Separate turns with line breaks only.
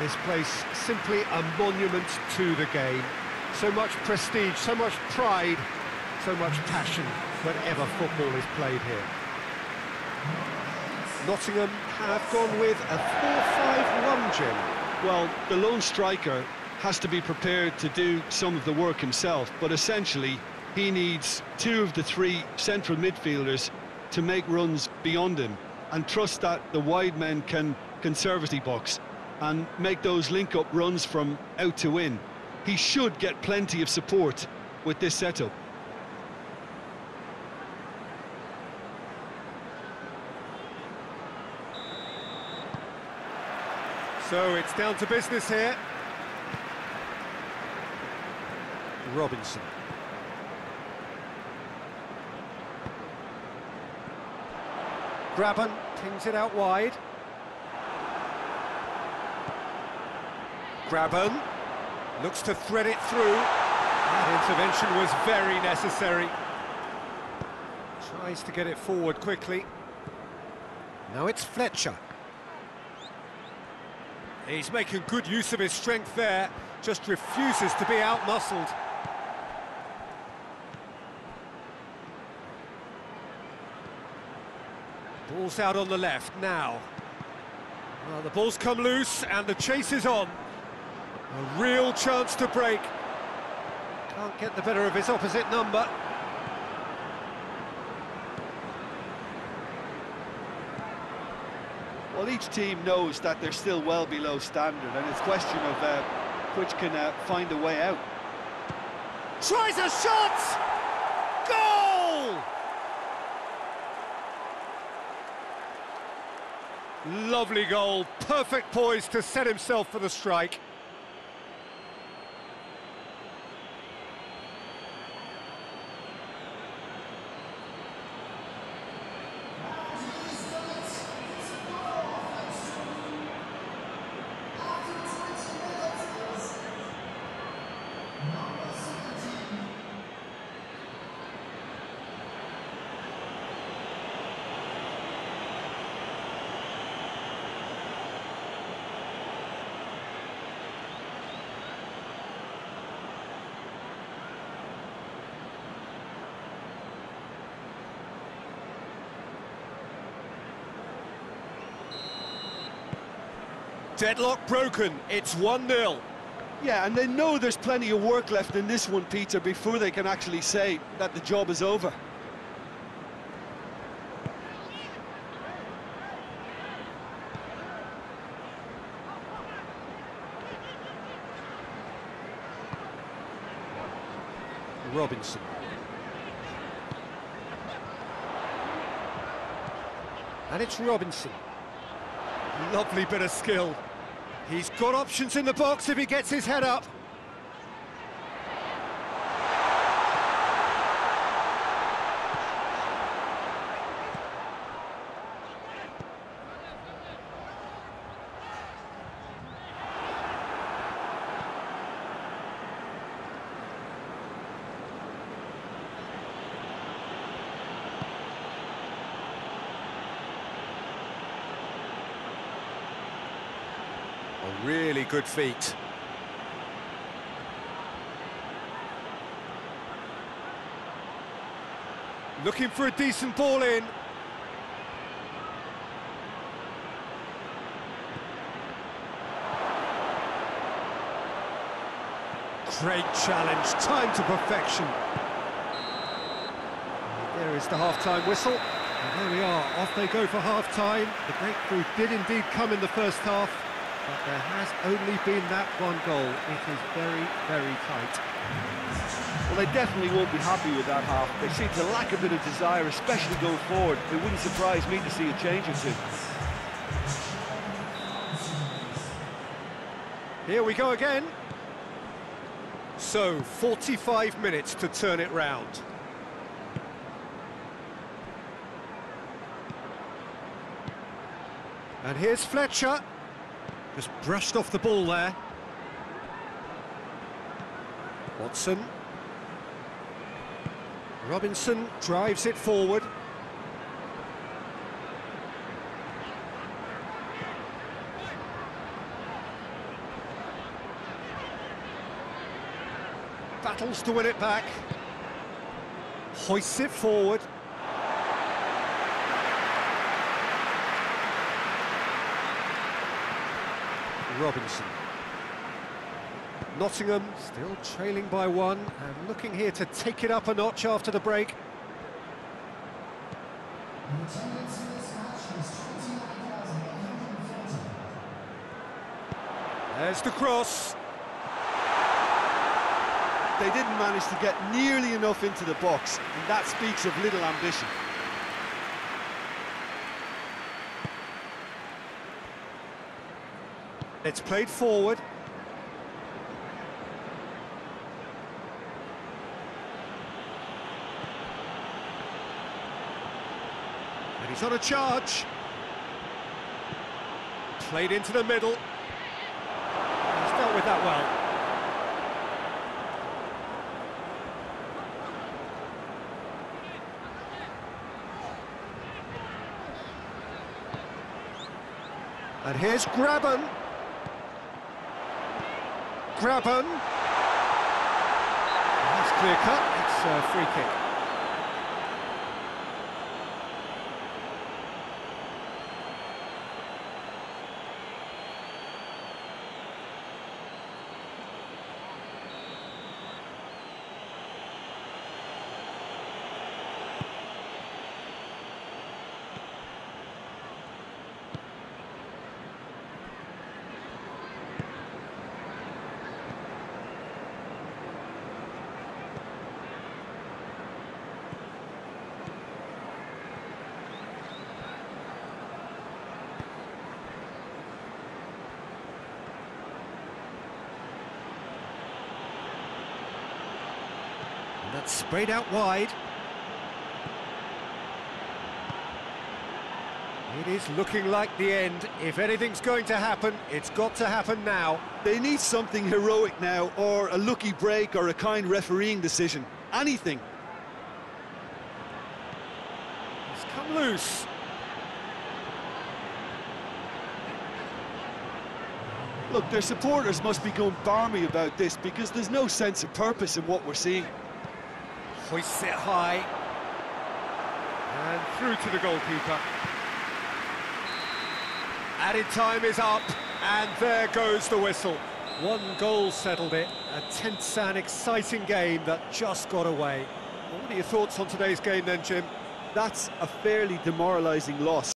This place simply a monument to the game. So much prestige, so much pride, so much passion whenever football is played here. Nottingham have gone with a 4-5-1, Jim.
Well, the lone striker has to be prepared to do some of the work himself, but essentially he needs two of the three central midfielders to make runs beyond him and trust that the wide men can conservatively box and make those link-up runs from out to in. He should get plenty of support with this setup.
So it's down to business here. Robinson. Grabban pings it out wide. Grabban looks to thread it through. That intervention was very necessary. Tries to get it forward quickly. Now it's Fletcher. He's making good use of his strength there, just refuses to be outmuscled. Ball's out on the left now. Well, the ball's come loose and the chase is on. A real chance to break. Can't get the better of his opposite number.
Well, each team knows that they're still well below standard, and it's a question of uh, which can uh, find a way out.
Tries a shot! Goal! Lovely goal, perfect poise to set himself for the strike. Deadlock broken, it's 1-0.
Yeah, and they know there's plenty of work left in this one, Peter, before they can actually say that the job is over.
Robinson. And it's Robinson. Lovely bit of skill. He's got options in the box if he gets his head up. A really good feat. Looking for a decent ball in. Great challenge, time to perfection. There is the half-time whistle. And there we are, off they go for half-time. The breakthrough did indeed come in the first half, but there has only been that one goal. It is very, very tight.
Well, they definitely won't be happy with that half. They seem to lack a bit of desire, especially going forward. It wouldn't surprise me to see a change or two.
Here we go again. So, 45 minutes to turn it round. And here's Fletcher. Just brushed off the ball there. Watson. Robinson drives it forward. Battles to win it back. Hoists it forward. Robinson. Nottingham still trailing by one and looking here to take it up a notch after the break. There's the cross.
They didn't manage to get nearly enough into the box, and that speaks of little ambition.
It's played forward. And he's on a charge. Played into the middle. He's dealt with that well. And here's Grabban. Grabban. That's clear cut, it's a free kick. Sprayed out wide. It is looking like the end. If anything's going to happen, it's got to happen now.
They need something heroic now, or a lucky break, or a kind refereeing decision. Anything.
It's come loose.
Look, their supporters must be going barmy about this because there's no sense of purpose in what we're seeing.
Hoists it high. And through to the goalkeeper. Added time is up, and there goes the whistle. One goal settled it, a tense and exciting game that just got away. What are your thoughts on today's game then, Jim?
That's a fairly demoralising loss.